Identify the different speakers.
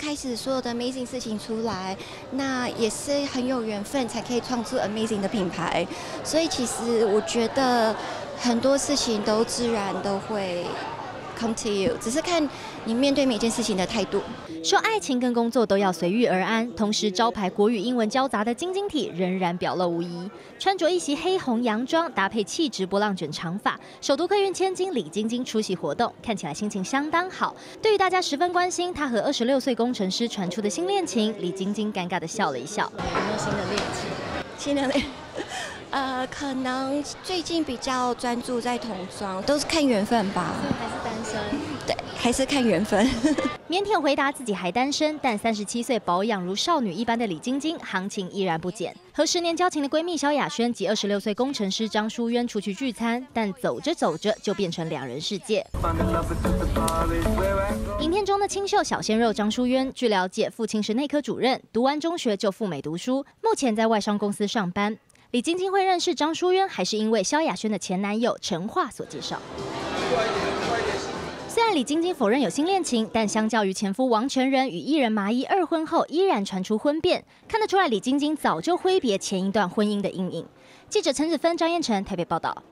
Speaker 1: 开始所有的 amazing 事情出来，那也是很有缘分才可以创出 amazing 的品牌。所以其实我觉得很多事情都自然都会 come to you，只是看你面对每件事情的态度。
Speaker 2: 说爱情跟工作都要随遇而安，同时招牌国语英文交杂的晶晶体仍然表露无遗。穿着一袭黑红洋装，搭配气质波浪卷长发，首都客运千金李晶晶出席活动，看起来心情相当好。对于大家十分关心她和二十六岁工程师传出的新恋情，李晶晶尴尬的笑了一笑。
Speaker 3: 有没有新的恋情？
Speaker 1: 新的恋，呃，可能最近比较专注在童装，都是看缘分吧。
Speaker 3: 还是单身？
Speaker 1: 对，还是看缘分。
Speaker 2: 腼腆回答自己还单身，但三十七岁保养如少女一般的李晶晶，行情依然不减。和十年交情的闺蜜萧亚轩及二十六岁工程师张淑渊出去聚餐，但走着走着就变成两人世界。影片中的清秀小鲜肉张淑渊，据了解，父亲是内科主任，读完中学就赴美读书，目前在外商公司上班。李晶晶会认识张淑渊，还是因为萧亚轩的前男友陈化所介绍。虽然李晶晶否认有新恋情，但相较于前夫王全仁与艺人麻衣二婚后，依然传出婚变，看得出来李晶晶早就挥别前一段婚姻的阴影。记者陈子芬、张彦成台北报道。